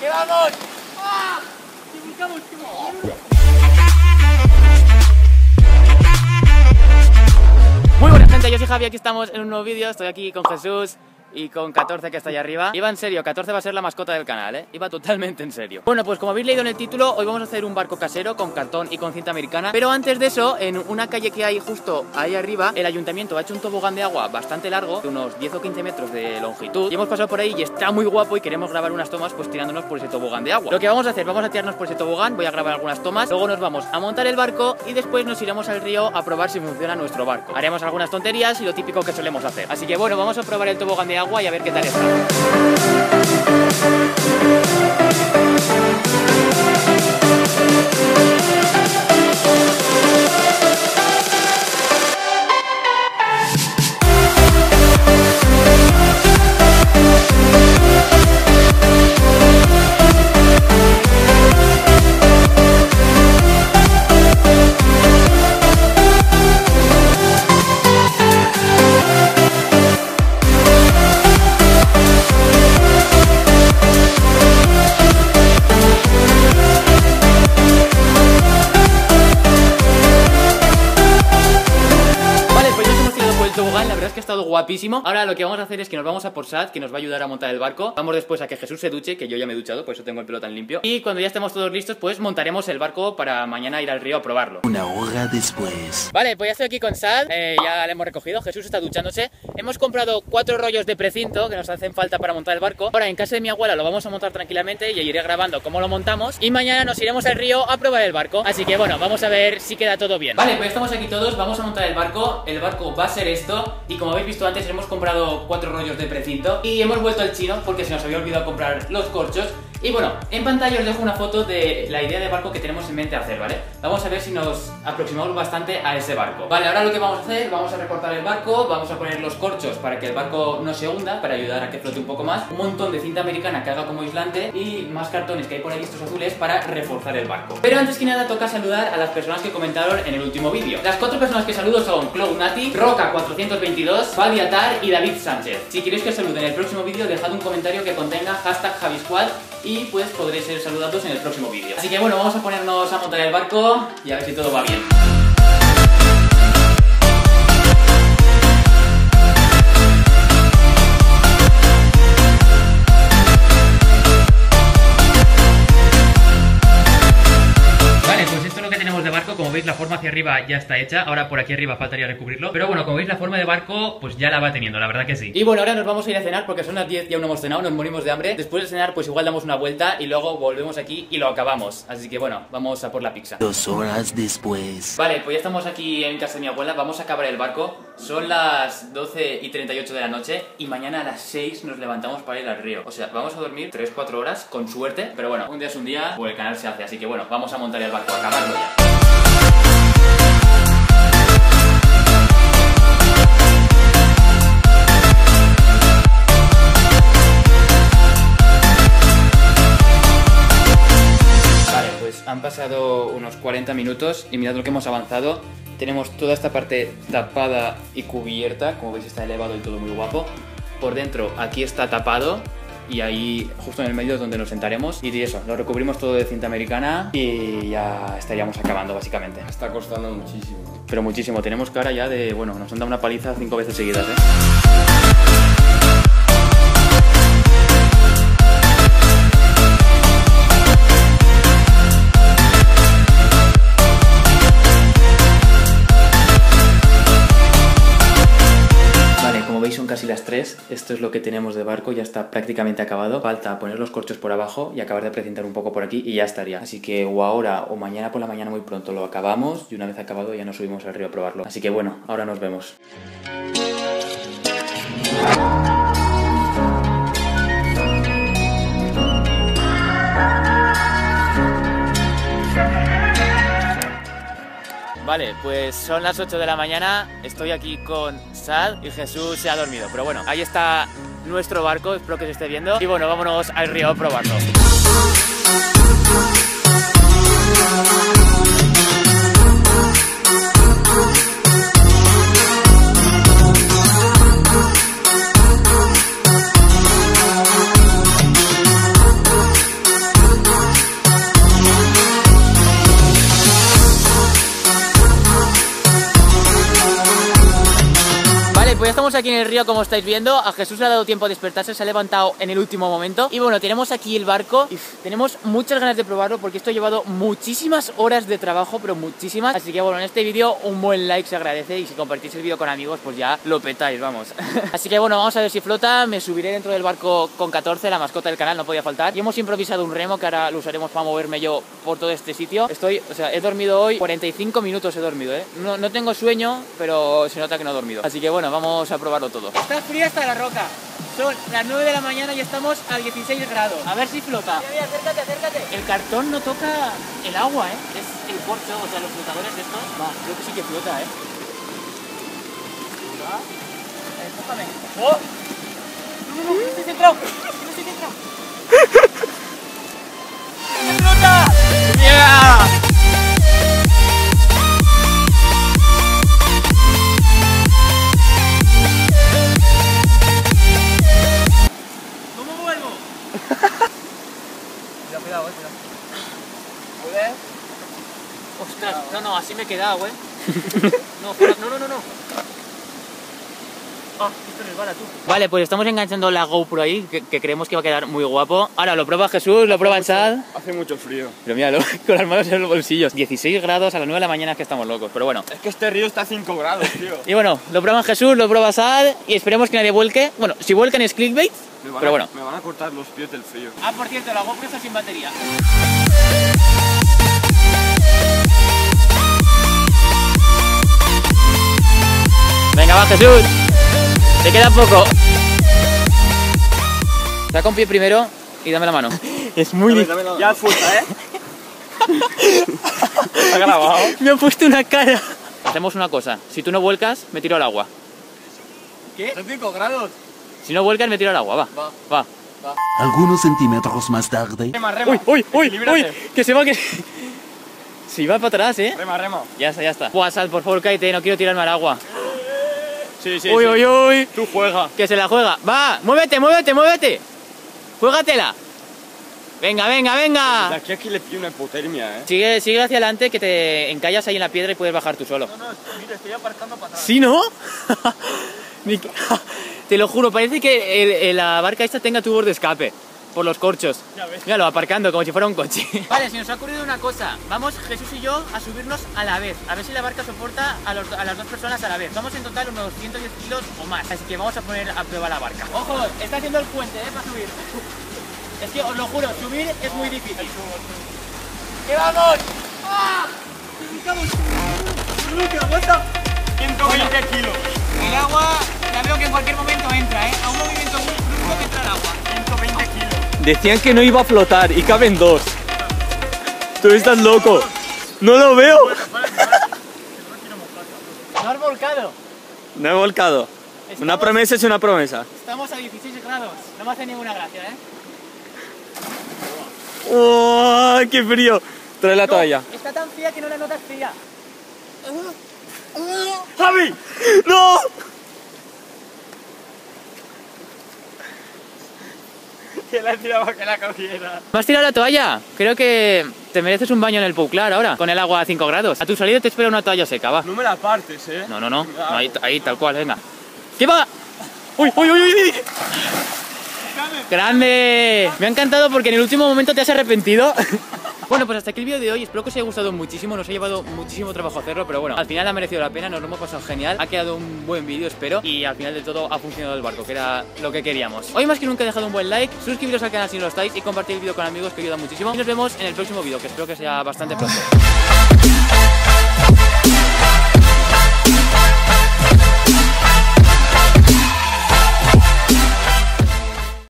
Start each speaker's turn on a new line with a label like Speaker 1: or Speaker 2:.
Speaker 1: ¡Que vamos! ¡Ah! Muy buena gente, yo soy Javi, aquí estamos en un nuevo vídeo, estoy aquí con Jesús y con 14 que está ahí arriba. Iba en serio, 14 va a ser la mascota del canal, ¿eh? Iba totalmente en serio. Bueno, pues como habéis leído en el título, hoy vamos a hacer un barco casero con cartón y con cinta americana. Pero antes de eso, en una calle que hay justo ahí arriba, el ayuntamiento ha hecho un tobogán de agua bastante largo, de unos 10 o 15 metros de longitud. Y hemos pasado por ahí y está muy guapo y queremos grabar unas tomas pues tirándonos por ese tobogán de agua. Lo que vamos a hacer, vamos a tirarnos por ese tobogán, voy a grabar algunas tomas, luego nos vamos a montar el barco y después nos iremos al río a probar si funciona nuestro barco. Haremos algunas tonterías y lo típico que solemos hacer. Así que bueno, vamos a probar el tobogán de agua y a ver qué tal está. Guapísimo. Ahora lo que vamos a hacer es que nos vamos a por Sad, que nos va a ayudar a montar el barco. Vamos después a que Jesús se duche, que yo ya me he duchado, por eso tengo el pelo tan limpio. Y cuando ya estemos todos listos, pues montaremos el barco para mañana ir al río a probarlo.
Speaker 2: Una hora después.
Speaker 1: Vale, pues ya estoy aquí con Sad, eh, ya le hemos recogido, Jesús está duchándose. Hemos comprado cuatro rollos de precinto que nos hacen falta para montar el barco. Ahora en casa de mi abuela lo vamos a montar tranquilamente y iré grabando cómo lo montamos. Y mañana nos iremos al río a probar el barco. Así que bueno, vamos a ver si queda todo bien. Vale, pues estamos aquí todos, vamos a montar el barco. El barco va a ser esto. Y como habéis visto antes, hemos comprado cuatro rollos de precinto. Y hemos vuelto al chino porque se nos había olvidado comprar los corchos. Y bueno, en pantalla os dejo una foto de la idea de barco que tenemos en mente hacer, ¿vale? Vamos a ver si nos aproximamos bastante a ese barco. Vale, ahora lo que vamos a hacer, vamos a recortar el barco, vamos a poner los corchos para que el barco no se hunda, para ayudar a que flote un poco más, un montón de cinta americana que haga como aislante y más cartones que hay por ahí estos azules para reforzar el barco. Pero antes que nada toca saludar a las personas que comentaron en el último vídeo. Las cuatro personas que saludo son Cloud Nati, Roca422, Fabi Atar y David Sánchez. Si queréis que os salude en el próximo vídeo, dejad un comentario que contenga hashtag Javisquad y pues podréis ser saludados en el próximo vídeo. Así que bueno, vamos a ponernos a montar el barco y a ver si todo va bien. Arriba ya está hecha. Ahora por aquí arriba faltaría recubrirlo. Pero bueno, como veis, la forma de barco, pues ya la va teniendo, la verdad que sí. Y bueno, ahora nos vamos a ir a cenar porque son las 10 y aún no hemos cenado, nos morimos de hambre. Después de cenar, pues igual damos una vuelta y luego volvemos aquí y lo acabamos. Así que bueno, vamos a por la pizza.
Speaker 2: Dos horas después.
Speaker 1: Vale, pues ya estamos aquí en casa de mi abuela, vamos a acabar el barco. Son las 12 y 38 de la noche y mañana a las 6 nos levantamos para ir al río. O sea, vamos a dormir 3-4 horas con suerte, pero bueno, un día es un día, o el canal se hace. Así que bueno, vamos a montar el barco, a acabarlo ya. Han pasado unos 40 minutos y mirad lo que hemos avanzado. Tenemos toda esta parte tapada y cubierta, como veis está elevado y todo muy guapo. Por dentro aquí está tapado y ahí justo en el medio es donde nos sentaremos y eso, lo recubrimos todo de cinta americana y ya estaríamos acabando básicamente.
Speaker 3: Está costando muchísimo.
Speaker 1: Pero muchísimo, tenemos cara ya de, bueno, nos han dado una paliza cinco veces seguidas, ¿eh? Casi las 3, esto es lo que tenemos de barco, ya está prácticamente acabado, falta poner los corchos por abajo y acabar de precintar un poco por aquí y ya estaría. Así que o ahora o mañana por la mañana muy pronto lo acabamos y una vez acabado ya nos subimos al río a probarlo. Así que bueno, ahora nos vemos. Vale, pues son las 8 de la mañana, estoy aquí con Sad y Jesús se ha dormido. Pero bueno, ahí está nuestro barco, espero que se esté viendo. Y bueno, vámonos al río a probarlo. Estamos aquí en el río como estáis viendo. A Jesús le ha dado tiempo a despertarse, se ha levantado en el último momento. Y bueno, tenemos aquí el barco. Y tenemos muchas ganas de probarlo porque esto ha llevado muchísimas horas de trabajo, pero muchísimas. Así que bueno, en este vídeo un buen like se agradece y si compartís el vídeo con amigos, pues ya lo petáis, vamos. Así que bueno, vamos a ver si flota. Me subiré dentro del barco con 14, la mascota del canal, no podía faltar. Y hemos improvisado un remo que ahora lo usaremos para moverme yo por todo este sitio. Estoy, o sea, he dormido hoy 45 minutos he dormido, ¿eh? No, no tengo sueño, pero se nota que no he dormido. Así que bueno, vamos a probarlo todo. Está fría hasta la roca. Son las 9 de la mañana y estamos a 16 grados. A ver si flota. acércate, acércate. El cartón no toca el agua, ¿eh? Es el corcho, o sea, los flotadores estos. Va, creo que sí que flota, ¿eh? Enfócame. ¡Oh! No, no, no, no estoy centrado. No estoy centrado. Cuidado, cuidado, eh, cuidado. ¿Puedes? Ostras, no, no, así me he quedado, eh. No, no, no, no, no. Ah, esto resbala tú. Vale, pues estamos enganchando la GoPro ahí, que, que creemos que va a quedar muy guapo. Ahora lo prueba Jesús, lo prueba Sad.
Speaker 3: Hace mucho frío.
Speaker 1: Pero míralo, con las manos en los bolsillos. 16 grados a las 9 de la mañana es que estamos locos, pero bueno.
Speaker 3: Es que este río está a 5 grados, tío.
Speaker 1: Y bueno, lo prueba Jesús, lo prueba Sad y esperemos que nadie vuelque. Bueno, si vuelcan es clickbait,
Speaker 3: Me van
Speaker 1: pero
Speaker 3: a-
Speaker 1: bueno.
Speaker 3: Me van a cortar los pies del frío.
Speaker 1: Ah, por cierto, la GoPro está sin batería. Venga, va Jesús. Te queda poco. Saca un pie primero y dame la mano. Es muy difícil.
Speaker 3: Ya fuerza, ¿eh? ¿Está grabado?
Speaker 1: Me han puesto una cara. Hacemos una cosa. Si tú no vuelcas, me tiro al agua.
Speaker 3: ¿Qué? Son 5 grados.
Speaker 1: Si no vuelcas, me tiro al agua. Va.
Speaker 3: Va.
Speaker 1: Va.
Speaker 2: Algunos centímetros más tarde.
Speaker 3: Rema, rema.
Speaker 1: Uy, uy, uy, uy. Que se va, que... Si va para atrás, ¿eh?
Speaker 3: Rema, rema.
Speaker 1: Ya está, ya está. Buah, Sal, por favor, cállate, no quiero tirarme al agua.
Speaker 3: Sí, sí,
Speaker 1: uy,
Speaker 3: sí.
Speaker 1: uy, uy.
Speaker 3: Tú juega.
Speaker 1: Que se la juega. Va, muévete, muévete, muévete. Juégatela. Venga, venga,
Speaker 3: De
Speaker 1: venga.
Speaker 3: aquí a aquí le pido una hipotermia, ¿eh?
Speaker 1: Sigue, sigue hacia adelante que te encallas ahí en la piedra y puedes bajar tú solo.
Speaker 3: No, mira, estoy aparcando para atrás.
Speaker 1: ¿Sí, no? Te lo juro, parece que el- el- la barca esta tenga tubos de escape por los corchos.
Speaker 3: Ya ves.
Speaker 1: Míralo, aparcando como si fuera un coche. Vale, si nos ha ocurrido una cosa. Vamos Jesús y yo a subirnos a la vez. A ver si la barca soporta a, los- a las dos personas a la vez. Vamos en total unos 110 kilos o más. Así que vamos a poner a prueba la barca. Ojo, está haciendo el puente, ¿eh? Para subir. Es que os lo juro, subir es muy difícil. ¡Que vamos! ¡Ah!
Speaker 3: ¡Que aguanta! 120 kilos.
Speaker 1: El agua la veo que en cualquier momento entra, ¿eh? A un movimiento muy brusco que entra el agua.
Speaker 3: 120 kilos.
Speaker 4: Decían que no iba a flotar y caben dos. Tú estás loco. No lo veo.
Speaker 1: No has volcado.
Speaker 4: No he volcado. Una promesa es una promesa.
Speaker 1: Estamos a 16 grados. No me hace ninguna gracia, ¿eh?
Speaker 4: ¡Oh, qué frío! Trae la toalla.
Speaker 1: Está tan fría que no la notas fría.
Speaker 3: ¡Javi!
Speaker 4: ¡No!
Speaker 3: Que la he tirado para que la cogiera.
Speaker 1: ¿Me has tirado la toalla? Creo que te mereces un baño en el Pouklar ahora, con el agua a 5 grados. A tu salida te espera una toalla seca, va.
Speaker 3: No me la partes, ¿eh?
Speaker 1: No, no, no. No, ahí, ahí, tal cual, venga. ¿Qué va? ¡Uy, uy, uy, uy! uy! ¡Grande! Me ha encantado porque en el último momento te has arrepentido. Bueno, pues hasta aquí el vídeo de hoy. Espero que os haya gustado muchísimo. Nos ha llevado muchísimo trabajo hacerlo, pero bueno, al final ha merecido la pena. Nos lo hemos pasado genial. Ha quedado un buen vídeo, espero. Y al final de todo ha funcionado el barco, que era lo que queríamos. Hoy más que nunca dejad un buen like, suscribiros al canal si no lo estáis y compartir el vídeo con amigos que ayuda muchísimo. Y nos vemos en el próximo vídeo, que espero que sea bastante pronto.